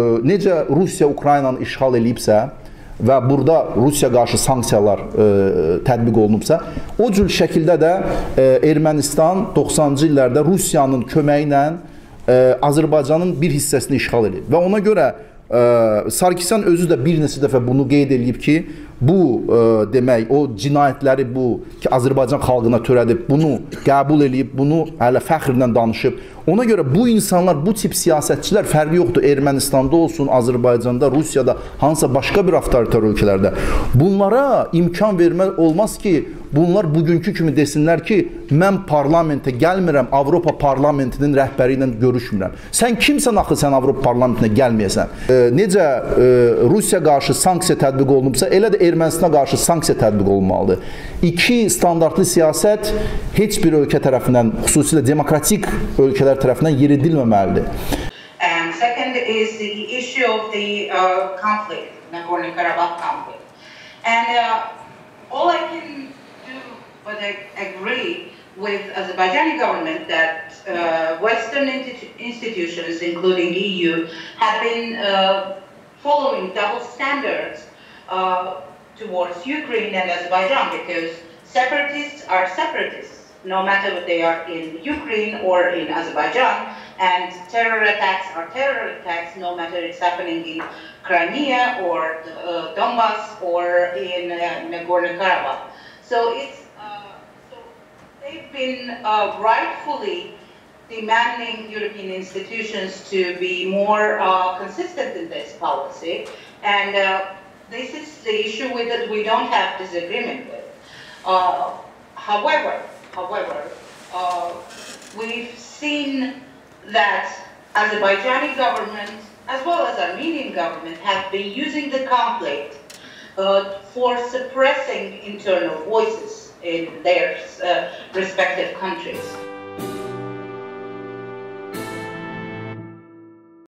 necə Rusiya Ukraynanı işğal eləyibsə və burada Rusiya qarşı sanksiyalar ə, tətbiq olunubsa, o cür şəkildə də ə, Ermənistan 90-cı illərdə Rusiyanın köməyi ilə ə, Azərbaycanın bir hissəsini işğal edib və ona görə ə, Sarkisyan özü də bir neçə dəfə bunu qeyd eləyib ki, bu ə, demək o cinayətləri bu ki Azərbaycan xalqına törədib, bunu qəbul eləyib, bunu hələ fəxrlə danışıb Ona görə bu insanlar, bu tip siyasətçilər fərqi yoxdur. Ermənistanda olsun, Azərbaycanda, Rusiyada, hansısa başqa bir avtoritar ölkələrdə. Bunlara imkan vermək olmaz ki, bunlar bugünkü kimi desinlər ki, mən parlamentə gəlmirəm, Avropa parlamentinin rəhbəri ilə görüşmürəm. Sən kimsən axı sən Avropa parlamentinə gəlməyəsən? E, necə e, Rusiya qarşı sanksiya tətbiq olunubsa, elə də Ermənistana qarşı sanksiya tətbiq olunmalıdır. İki standartlı siyasət heç bir ölkə tərəfindən, xüsusilə demokratik ölkələr ölkələr tərəfindən yeridilməməlidir. And second is the issue of the uh, conflict, Nagorno-Karabakh conflict. And uh, all I can do but I agree with Azerbaijani government that uh, Western institutions, including EU, have been uh, following double standards uh, towards Ukraine and Azerbaijan because separatists are separatists no matter if they are in Ukraine or in Azerbaijan, and terror attacks are terror attacks, no matter it's happening in Crimea or uh, Donbass or in uh, Nagorno-Karabakh. So it's uh, so they've been uh, rightfully demanding European institutions to be more uh, consistent in this policy, and uh, this is the issue with that we don't have disagreement with. however, However, uh, we've seen that Azerbaijani government as well as Armenian government have been using the conflict uh, for suppressing internal voices in their uh, respective countries.